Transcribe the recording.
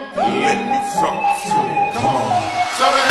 Let me talk to you. Come on.